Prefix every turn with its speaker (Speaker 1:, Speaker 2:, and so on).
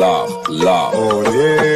Speaker 1: love, love.
Speaker 2: Oh yeah.